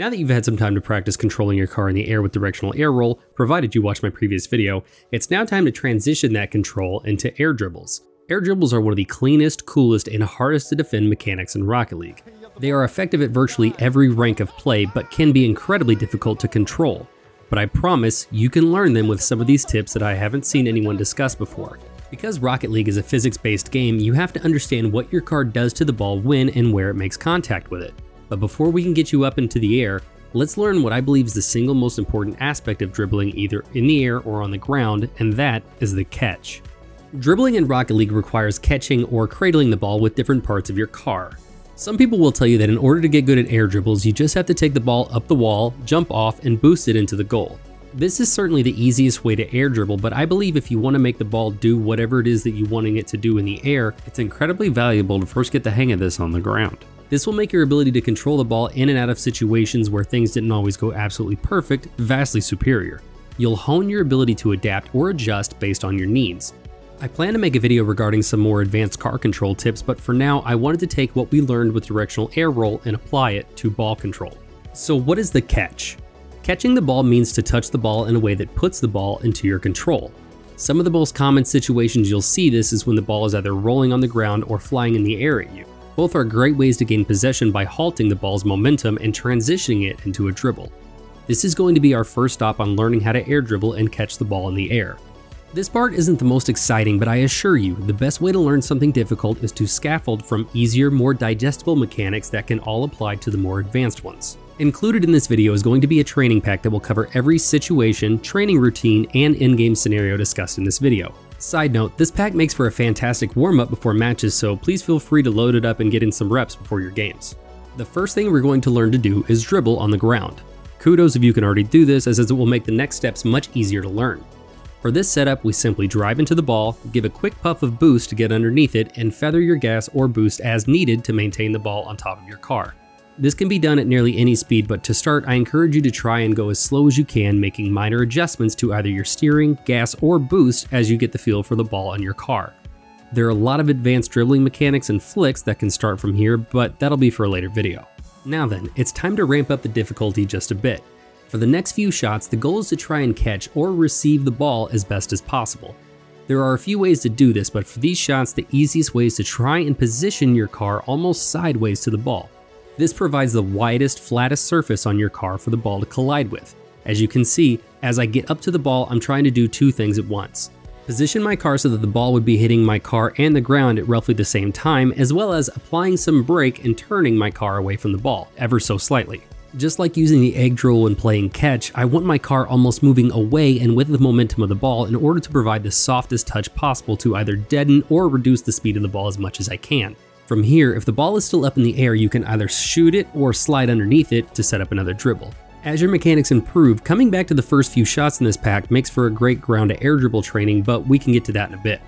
Now that you've had some time to practice controlling your car in the air with directional air roll, provided you watched my previous video, it's now time to transition that control into air dribbles. Air dribbles are one of the cleanest, coolest, and hardest to defend mechanics in Rocket League. They are effective at virtually every rank of play, but can be incredibly difficult to control. But I promise you can learn them with some of these tips that I haven't seen anyone discuss before. Because Rocket League is a physics-based game, you have to understand what your car does to the ball when and where it makes contact with it. But before we can get you up into the air, let's learn what I believe is the single most important aspect of dribbling either in the air or on the ground, and that is the catch. Dribbling in Rocket League requires catching or cradling the ball with different parts of your car. Some people will tell you that in order to get good at air dribbles, you just have to take the ball up the wall, jump off, and boost it into the goal. This is certainly the easiest way to air dribble, but I believe if you want to make the ball do whatever it is that you wanting it to do in the air, it's incredibly valuable to first get the hang of this on the ground. This will make your ability to control the ball in and out of situations where things didn't always go absolutely perfect vastly superior. You'll hone your ability to adapt or adjust based on your needs. I plan to make a video regarding some more advanced car control tips, but for now I wanted to take what we learned with directional air roll and apply it to ball control. So what is the catch? Catching the ball means to touch the ball in a way that puts the ball into your control. Some of the most common situations you'll see this is when the ball is either rolling on the ground or flying in the air at you. Both are great ways to gain possession by halting the ball's momentum and transitioning it into a dribble. This is going to be our first stop on learning how to air dribble and catch the ball in the air. This part isn't the most exciting, but I assure you, the best way to learn something difficult is to scaffold from easier, more digestible mechanics that can all apply to the more advanced ones. Included in this video is going to be a training pack that will cover every situation, training routine, and in-game scenario discussed in this video. Side note, this pack makes for a fantastic warm-up before matches, so please feel free to load it up and get in some reps before your games. The first thing we're going to learn to do is dribble on the ground. Kudos if you can already do this as it will make the next steps much easier to learn. For this setup, we simply drive into the ball, give a quick puff of boost to get underneath it, and feather your gas or boost as needed to maintain the ball on top of your car. This can be done at nearly any speed, but to start, I encourage you to try and go as slow as you can, making minor adjustments to either your steering, gas, or boost as you get the feel for the ball on your car. There are a lot of advanced dribbling mechanics and flicks that can start from here, but that'll be for a later video. Now then, it's time to ramp up the difficulty just a bit. For the next few shots, the goal is to try and catch or receive the ball as best as possible. There are a few ways to do this, but for these shots, the easiest way is to try and position your car almost sideways to the ball. This provides the widest, flattest surface on your car for the ball to collide with. As you can see, as I get up to the ball, I'm trying to do two things at once. Position my car so that the ball would be hitting my car and the ground at roughly the same time, as well as applying some brake and turning my car away from the ball, ever so slightly. Just like using the egg drill when playing catch, I want my car almost moving away and with the momentum of the ball in order to provide the softest touch possible to either deaden or reduce the speed of the ball as much as I can. From here, if the ball is still up in the air, you can either shoot it or slide underneath it to set up another dribble. As your mechanics improve, coming back to the first few shots in this pack makes for a great ground to air dribble training, but we can get to that in a bit.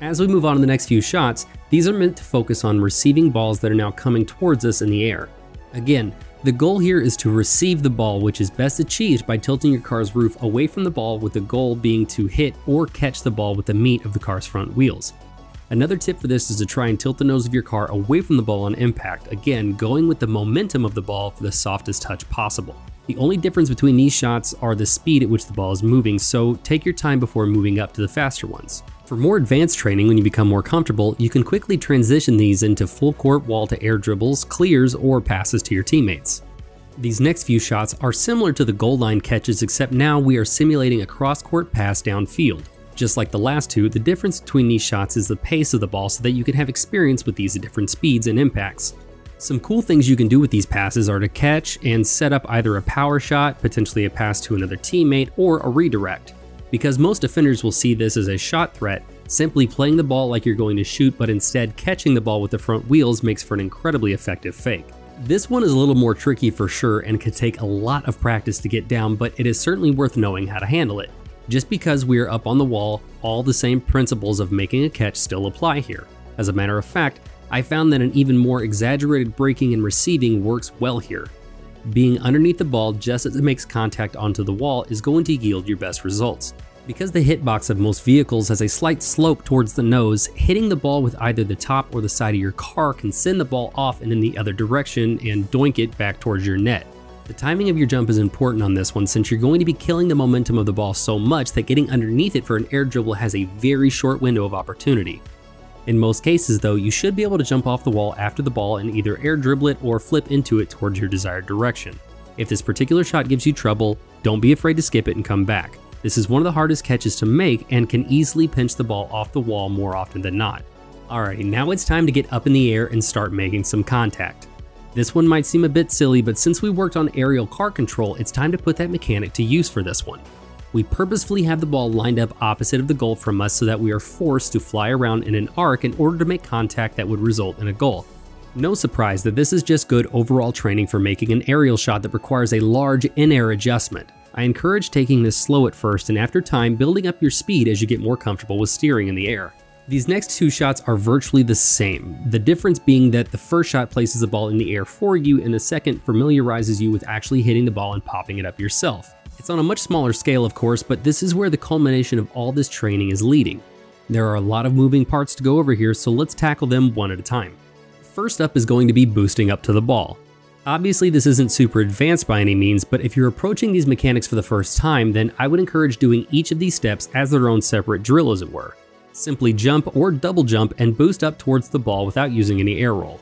As we move on to the next few shots, these are meant to focus on receiving balls that are now coming towards us in the air. Again, the goal here is to receive the ball, which is best achieved by tilting your car's roof away from the ball with the goal being to hit or catch the ball with the meat of the car's front wheels. Another tip for this is to try and tilt the nose of your car away from the ball on impact, again going with the momentum of the ball for the softest touch possible. The only difference between these shots are the speed at which the ball is moving, so take your time before moving up to the faster ones. For more advanced training when you become more comfortable, you can quickly transition these into full court wall to air dribbles, clears, or passes to your teammates. These next few shots are similar to the goal line catches except now we are simulating a cross court pass downfield. Just like the last two, the difference between these shots is the pace of the ball so that you can have experience with these at different speeds and impacts. Some cool things you can do with these passes are to catch and set up either a power shot, potentially a pass to another teammate, or a redirect. Because most defenders will see this as a shot threat, simply playing the ball like you're going to shoot but instead catching the ball with the front wheels makes for an incredibly effective fake. This one is a little more tricky for sure and could take a lot of practice to get down, but it is certainly worth knowing how to handle it. Just because we are up on the wall, all the same principles of making a catch still apply here. As a matter of fact, I found that an even more exaggerated braking and receiving works well here. Being underneath the ball just as it makes contact onto the wall is going to yield your best results. Because the hitbox of most vehicles has a slight slope towards the nose, hitting the ball with either the top or the side of your car can send the ball off and in the other direction and doink it back towards your net. The timing of your jump is important on this one since you're going to be killing the momentum of the ball so much that getting underneath it for an air dribble has a very short window of opportunity. In most cases though, you should be able to jump off the wall after the ball and either air dribble it or flip into it towards your desired direction. If this particular shot gives you trouble, don't be afraid to skip it and come back. This is one of the hardest catches to make and can easily pinch the ball off the wall more often than not. Alrighty, now it's time to get up in the air and start making some contact. This one might seem a bit silly, but since we worked on aerial car control, it's time to put that mechanic to use for this one. We purposefully have the ball lined up opposite of the goal from us so that we are forced to fly around in an arc in order to make contact that would result in a goal. No surprise that this is just good overall training for making an aerial shot that requires a large in-air adjustment. I encourage taking this slow at first and after time building up your speed as you get more comfortable with steering in the air. These next two shots are virtually the same, the difference being that the first shot places the ball in the air for you and the second familiarizes you with actually hitting the ball and popping it up yourself. It's on a much smaller scale of course, but this is where the culmination of all this training is leading. There are a lot of moving parts to go over here, so let's tackle them one at a time. First up is going to be boosting up to the ball. Obviously this isn't super advanced by any means, but if you're approaching these mechanics for the first time, then I would encourage doing each of these steps as their own separate drill as it were. Simply jump or double jump and boost up towards the ball without using any air roll.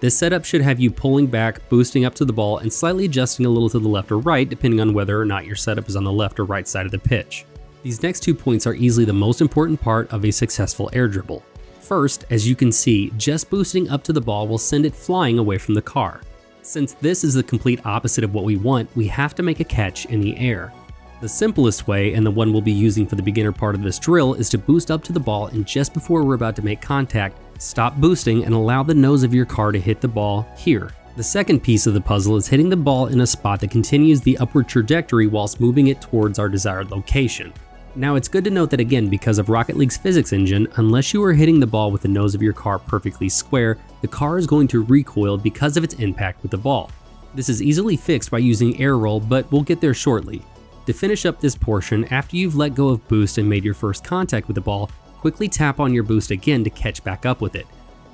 This setup should have you pulling back, boosting up to the ball, and slightly adjusting a little to the left or right depending on whether or not your setup is on the left or right side of the pitch. These next two points are easily the most important part of a successful air dribble. First, as you can see, just boosting up to the ball will send it flying away from the car. Since this is the complete opposite of what we want, we have to make a catch in the air. The simplest way, and the one we'll be using for the beginner part of this drill, is to boost up to the ball and just before we're about to make contact, stop boosting and allow the nose of your car to hit the ball here. The second piece of the puzzle is hitting the ball in a spot that continues the upward trajectory whilst moving it towards our desired location. Now it's good to note that again, because of Rocket League's physics engine, unless you are hitting the ball with the nose of your car perfectly square, the car is going to recoil because of its impact with the ball. This is easily fixed by using air roll, but we'll get there shortly. To finish up this portion, after you've let go of boost and made your first contact with the ball, quickly tap on your boost again to catch back up with it.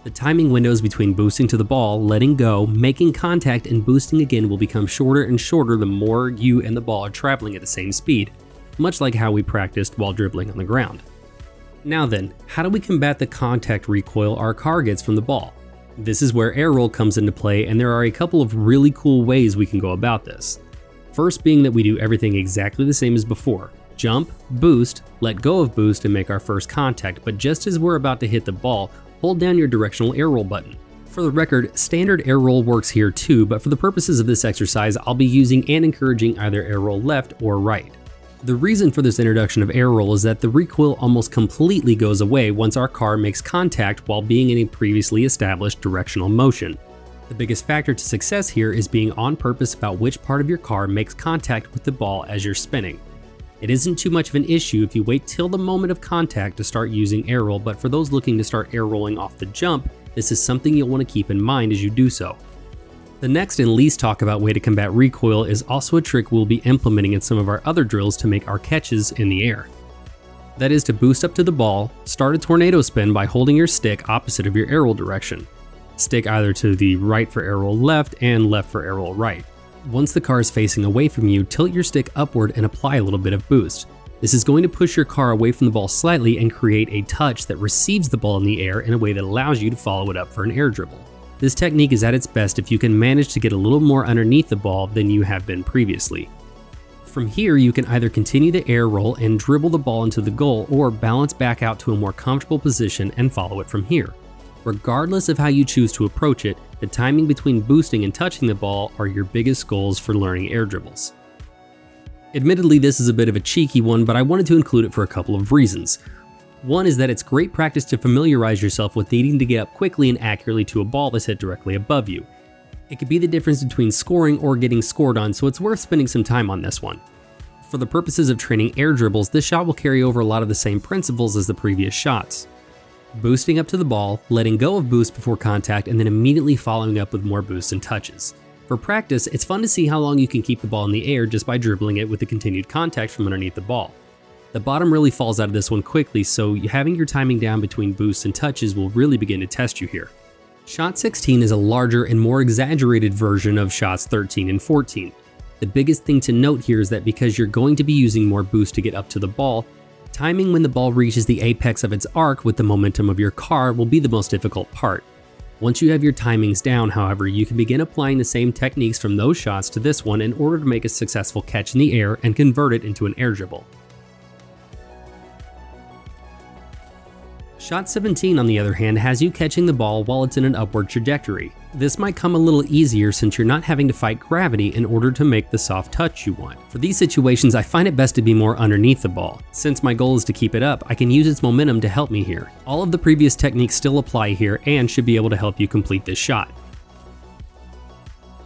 The timing windows between boosting to the ball, letting go, making contact, and boosting again will become shorter and shorter the more you and the ball are traveling at the same speed, much like how we practiced while dribbling on the ground. Now then, how do we combat the contact recoil our car gets from the ball? This is where air roll comes into play and there are a couple of really cool ways we can go about this. First being that we do everything exactly the same as before. Jump, boost, let go of boost and make our first contact, but just as we're about to hit the ball, hold down your directional air roll button. For the record, standard air roll works here too, but for the purposes of this exercise, I'll be using and encouraging either air roll left or right. The reason for this introduction of air roll is that the recoil almost completely goes away once our car makes contact while being in a previously established directional motion. The biggest factor to success here is being on purpose about which part of your car makes contact with the ball as you're spinning. It isn't too much of an issue if you wait till the moment of contact to start using air roll, but for those looking to start air rolling off the jump, this is something you'll want to keep in mind as you do so. The next and least talk about way to combat recoil is also a trick we'll be implementing in some of our other drills to make our catches in the air. That is to boost up to the ball, start a tornado spin by holding your stick opposite of your air roll direction stick either to the right for air roll left and left for air roll right. Once the car is facing away from you, tilt your stick upward and apply a little bit of boost. This is going to push your car away from the ball slightly and create a touch that receives the ball in the air in a way that allows you to follow it up for an air dribble. This technique is at its best if you can manage to get a little more underneath the ball than you have been previously. From here, you can either continue the air roll and dribble the ball into the goal or balance back out to a more comfortable position and follow it from here. Regardless of how you choose to approach it, the timing between boosting and touching the ball are your biggest goals for learning air dribbles. Admittedly, this is a bit of a cheeky one, but I wanted to include it for a couple of reasons. One is that it's great practice to familiarize yourself with needing to get up quickly and accurately to a ball that's hit directly above you. It could be the difference between scoring or getting scored on, so it's worth spending some time on this one. For the purposes of training air dribbles, this shot will carry over a lot of the same principles as the previous shots boosting up to the ball, letting go of boost before contact, and then immediately following up with more boosts and touches. For practice, it's fun to see how long you can keep the ball in the air just by dribbling it with the continued contact from underneath the ball. The bottom really falls out of this one quickly, so having your timing down between boosts and touches will really begin to test you here. Shot 16 is a larger and more exaggerated version of shots 13 and 14. The biggest thing to note here is that because you're going to be using more boost to get up to the ball, timing when the ball reaches the apex of its arc with the momentum of your car will be the most difficult part. Once you have your timings down, however, you can begin applying the same techniques from those shots to this one in order to make a successful catch in the air and convert it into an air dribble. Shot 17 on the other hand has you catching the ball while it's in an upward trajectory. This might come a little easier since you're not having to fight gravity in order to make the soft touch you want. For these situations I find it best to be more underneath the ball. Since my goal is to keep it up, I can use its momentum to help me here. All of the previous techniques still apply here and should be able to help you complete this shot.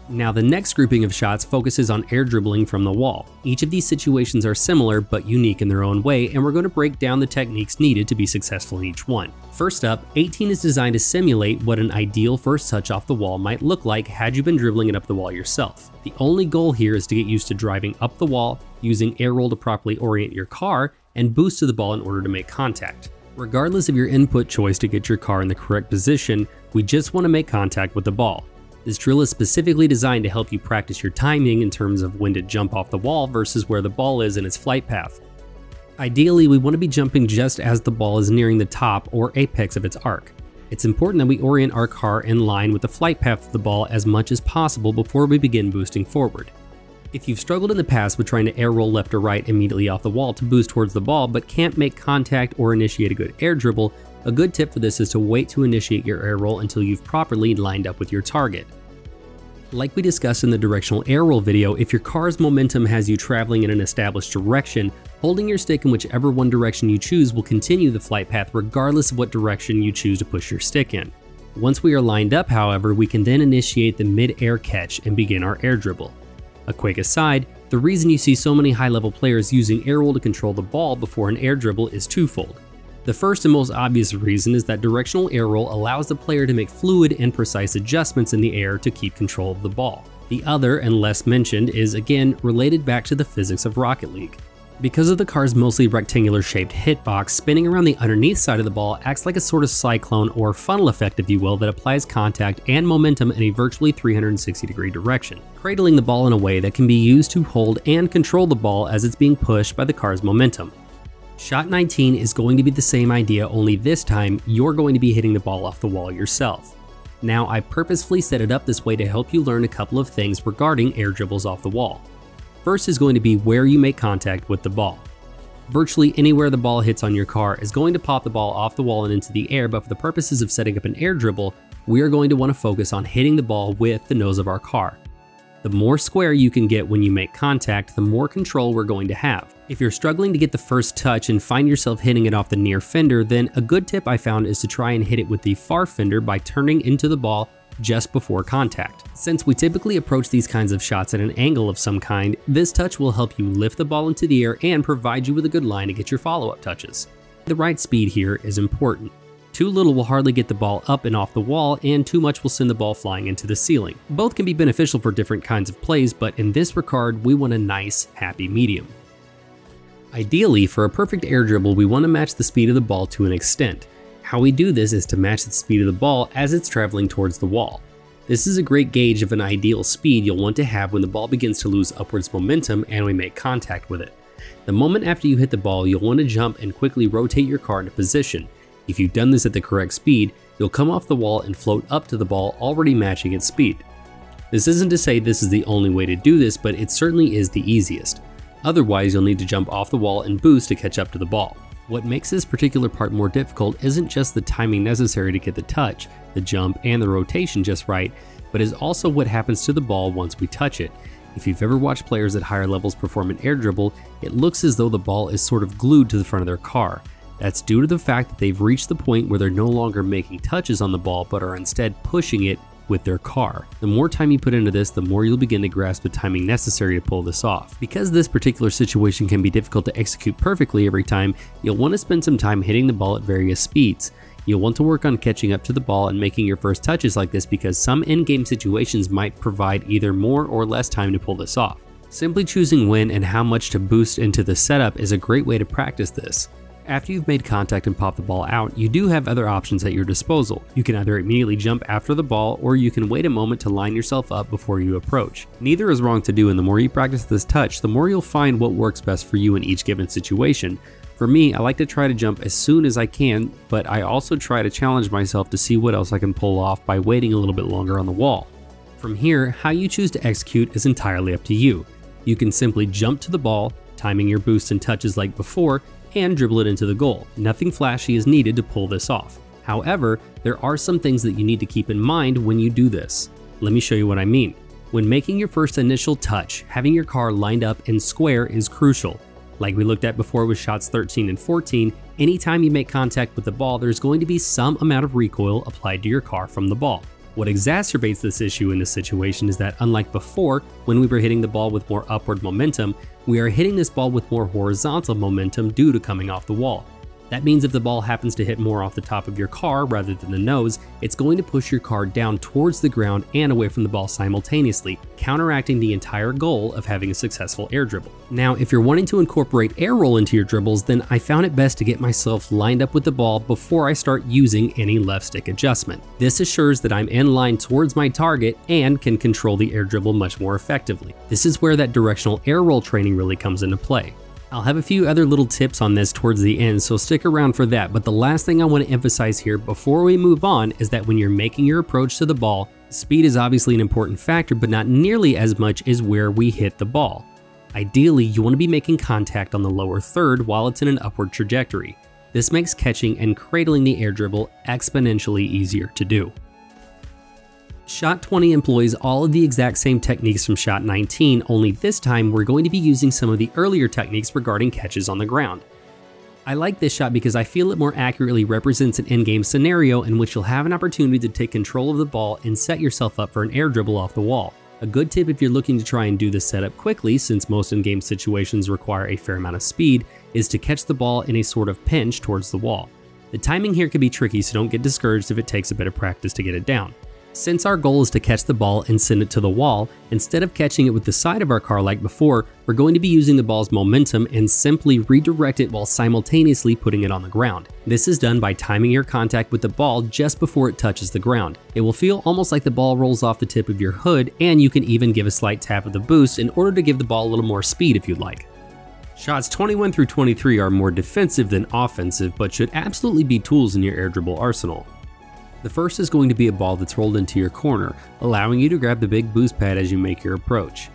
Now the next grouping of shots focuses on air dribbling from the wall. Each of these situations are similar but unique in their own way and we're going to break down the techniques needed to be successful in each one. First up, 18 is designed to simulate what an ideal first touch off the wall might look like had you been dribbling it up the wall yourself. The only goal here is to get used to driving up the wall, using air roll to properly orient your car, and boost to the ball in order to make contact. Regardless of your input choice to get your car in the correct position, we just want to make contact with the ball. This drill is specifically designed to help you practice your timing in terms of when to jump off the wall versus where the ball is in its flight path. Ideally, we want to be jumping just as the ball is nearing the top or apex of its arc. It's important that we orient our car in line with the flight path of the ball as much as possible before we begin boosting forward. If you've struggled in the past with trying to air roll left or right immediately off the wall to boost towards the ball but can't make contact or initiate a good air dribble, a good tip for this is to wait to initiate your air roll until you've properly lined up with your target. Like we discussed in the directional air roll video, if your car's momentum has you traveling in an established direction, holding your stick in whichever one direction you choose will continue the flight path regardless of what direction you choose to push your stick in. Once we are lined up, however, we can then initiate the mid-air catch and begin our air dribble. A quick aside, the reason you see so many high-level players using air roll to control the ball before an air dribble is twofold. The first and most obvious reason is that directional air roll allows the player to make fluid and precise adjustments in the air to keep control of the ball. The other, and less mentioned, is again related back to the physics of Rocket League. Because of the car's mostly rectangular shaped hitbox, spinning around the underneath side of the ball acts like a sort of cyclone or funnel effect if you will that applies contact and momentum in a virtually 360 degree direction, cradling the ball in a way that can be used to hold and control the ball as it's being pushed by the car's momentum. Shot 19 is going to be the same idea, only this time you're going to be hitting the ball off the wall yourself. Now, I purposefully set it up this way to help you learn a couple of things regarding air dribbles off the wall. First is going to be where you make contact with the ball. Virtually anywhere the ball hits on your car is going to pop the ball off the wall and into the air, but for the purposes of setting up an air dribble, we are going to want to focus on hitting the ball with the nose of our car. The more square you can get when you make contact, the more control we're going to have. If you're struggling to get the first touch and find yourself hitting it off the near fender, then a good tip I found is to try and hit it with the far fender by turning into the ball just before contact. Since we typically approach these kinds of shots at an angle of some kind, this touch will help you lift the ball into the air and provide you with a good line to get your follow-up touches. The right speed here is important. Too little will hardly get the ball up and off the wall, and too much will send the ball flying into the ceiling. Both can be beneficial for different kinds of plays, but in this regard, we want a nice, happy medium. Ideally, for a perfect air dribble, we want to match the speed of the ball to an extent. How we do this is to match the speed of the ball as it's traveling towards the wall. This is a great gauge of an ideal speed you'll want to have when the ball begins to lose upwards momentum and we make contact with it. The moment after you hit the ball, you'll want to jump and quickly rotate your car into position. If you've done this at the correct speed, you'll come off the wall and float up to the ball already matching its speed. This isn't to say this is the only way to do this, but it certainly is the easiest. Otherwise, you'll need to jump off the wall and boost to catch up to the ball. What makes this particular part more difficult isn't just the timing necessary to get the touch, the jump, and the rotation just right, but is also what happens to the ball once we touch it. If you've ever watched players at higher levels perform an air dribble, it looks as though the ball is sort of glued to the front of their car. That's due to the fact that they've reached the point where they're no longer making touches on the ball but are instead pushing it with their car. The more time you put into this, the more you'll begin to grasp the timing necessary to pull this off. Because this particular situation can be difficult to execute perfectly every time, you'll want to spend some time hitting the ball at various speeds. You'll want to work on catching up to the ball and making your first touches like this because some in-game situations might provide either more or less time to pull this off. Simply choosing when and how much to boost into the setup is a great way to practice this. After you've made contact and popped the ball out, you do have other options at your disposal. You can either immediately jump after the ball or you can wait a moment to line yourself up before you approach. Neither is wrong to do and the more you practice this touch, the more you'll find what works best for you in each given situation. For me, I like to try to jump as soon as I can, but I also try to challenge myself to see what else I can pull off by waiting a little bit longer on the wall. From here, how you choose to execute is entirely up to you. You can simply jump to the ball, timing your boosts and touches like before, and dribble it into the goal. Nothing flashy is needed to pull this off. However, there are some things that you need to keep in mind when you do this. Let me show you what I mean. When making your first initial touch, having your car lined up and square is crucial. Like we looked at before with shots 13 and 14, anytime you make contact with the ball, there's going to be some amount of recoil applied to your car from the ball. What exacerbates this issue in this situation is that unlike before, when we were hitting the ball with more upward momentum, we are hitting this ball with more horizontal momentum due to coming off the wall. That means if the ball happens to hit more off the top of your car rather than the nose, it's going to push your car down towards the ground and away from the ball simultaneously, counteracting the entire goal of having a successful air dribble. Now, if you're wanting to incorporate air roll into your dribbles, then I found it best to get myself lined up with the ball before I start using any left stick adjustment. This assures that I'm in line towards my target and can control the air dribble much more effectively. This is where that directional air roll training really comes into play. I'll have a few other little tips on this towards the end, so stick around for that. But the last thing I want to emphasize here before we move on is that when you're making your approach to the ball, speed is obviously an important factor, but not nearly as much as where we hit the ball. Ideally, you want to be making contact on the lower third while it's in an upward trajectory. This makes catching and cradling the air dribble exponentially easier to do. Shot 20 employs all of the exact same techniques from Shot 19, only this time we're going to be using some of the earlier techniques regarding catches on the ground. I like this shot because I feel it more accurately represents an in-game scenario in which you'll have an opportunity to take control of the ball and set yourself up for an air dribble off the wall. A good tip if you're looking to try and do this setup quickly, since most in-game situations require a fair amount of speed, is to catch the ball in a sort of pinch towards the wall. The timing here can be tricky, so don't get discouraged if it takes a bit of practice to get it down. Since our goal is to catch the ball and send it to the wall, instead of catching it with the side of our car like before, we're going to be using the ball's momentum and simply redirect it while simultaneously putting it on the ground. This is done by timing your contact with the ball just before it touches the ground. It will feel almost like the ball rolls off the tip of your hood and you can even give a slight tap of the boost in order to give the ball a little more speed if you'd like. Shots 21 through 23 are more defensive than offensive, but should absolutely be tools in your air dribble arsenal. The first is going to be a ball that's rolled into your corner, allowing you to grab the big boost pad as you make your approach.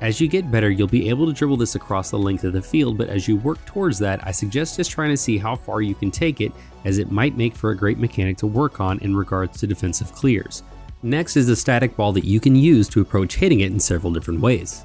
As you get better, you'll be able to dribble this across the length of the field, but as you work towards that, I suggest just trying to see how far you can take it, as it might make for a great mechanic to work on in regards to defensive clears. Next is a static ball that you can use to approach hitting it in several different ways.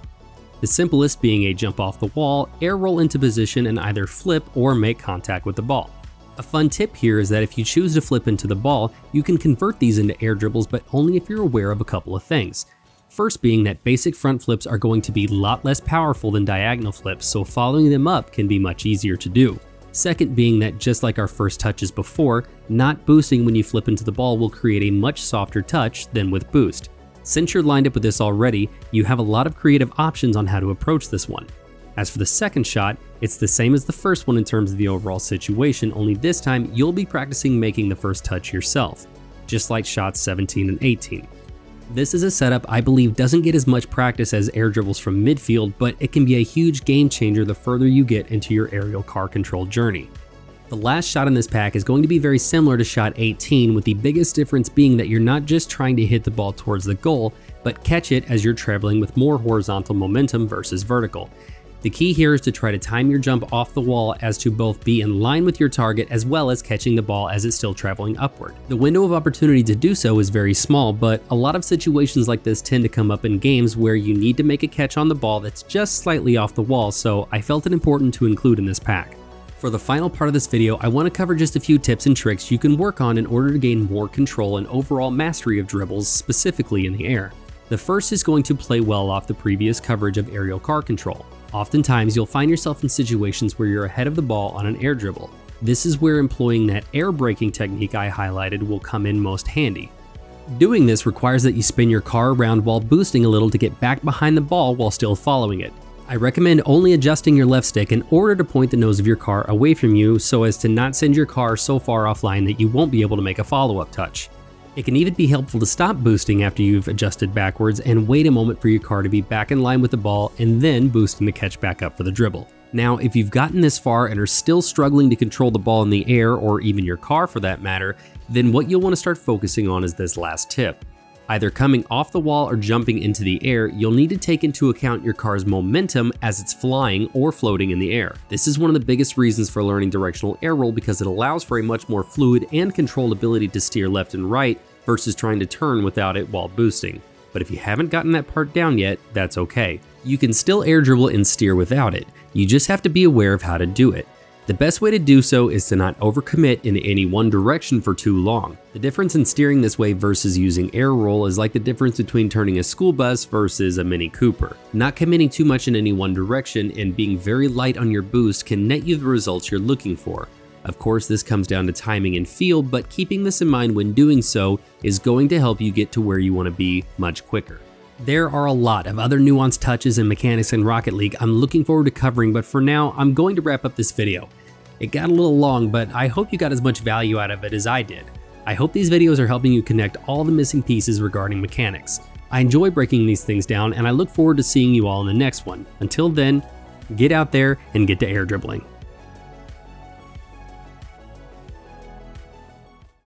The simplest being a jump off the wall, air roll into position, and either flip or make contact with the ball. A fun tip here is that if you choose to flip into the ball, you can convert these into air dribbles, but only if you're aware of a couple of things. First being that basic front flips are going to be a lot less powerful than diagonal flips, so following them up can be much easier to do. Second being that just like our first touches before, not boosting when you flip into the ball will create a much softer touch than with boost. Since you're lined up with this already, you have a lot of creative options on how to approach this one. As for the second shot, it's the same as the first one in terms of the overall situation, only this time you'll be practicing making the first touch yourself, just like shots 17 and 18. This is a setup I believe doesn't get as much practice as air dribbles from midfield, but it can be a huge game changer the further you get into your aerial car control journey. The last shot in this pack is going to be very similar to shot 18, with the biggest difference being that you're not just trying to hit the ball towards the goal, but catch it as you're traveling with more horizontal momentum versus vertical. The key here is to try to time your jump off the wall as to both be in line with your target as well as catching the ball as it's still traveling upward. The window of opportunity to do so is very small, but a lot of situations like this tend to come up in games where you need to make a catch on the ball that's just slightly off the wall, so I felt it important to include in this pack. For the final part of this video, I want to cover just a few tips and tricks you can work on in order to gain more control and overall mastery of dribbles, specifically in the air. The first is going to play well off the previous coverage of aerial car control. Oftentimes, you'll find yourself in situations where you're ahead of the ball on an air dribble. This is where employing that air braking technique I highlighted will come in most handy. Doing this requires that you spin your car around while boosting a little to get back behind the ball while still following it. I recommend only adjusting your left stick in order to point the nose of your car away from you so as to not send your car so far offline that you won't be able to make a follow-up touch. It can even be helpful to stop boosting after you've adjusted backwards and wait a moment for your car to be back in line with the ball and then boosting to catch back up for the dribble. Now, if you've gotten this far and are still struggling to control the ball in the air or even your car for that matter, then what you'll want to start focusing on is this last tip. Either coming off the wall or jumping into the air, you'll need to take into account your car's momentum as it's flying or floating in the air. This is one of the biggest reasons for learning directional air roll because it allows for a much more fluid and controlled ability to steer left and right versus trying to turn without it while boosting. But if you haven't gotten that part down yet, that's okay. You can still air dribble and steer without it. You just have to be aware of how to do it. The best way to do so is to not overcommit in any one direction for too long. The difference in steering this way versus using air roll is like the difference between turning a school bus versus a Mini Cooper. Not committing too much in any one direction and being very light on your boost can net you the results you're looking for. Of course, this comes down to timing and feel, but keeping this in mind when doing so is going to help you get to where you want to be much quicker. There are a lot of other nuanced touches and mechanics in Rocket League I'm looking forward to covering, but for now, I'm going to wrap up this video. It got a little long, but I hope you got as much value out of it as I did. I hope these videos are helping you connect all the missing pieces regarding mechanics. I enjoy breaking these things down, and I look forward to seeing you all in the next one. Until then, get out there and get to air dribbling.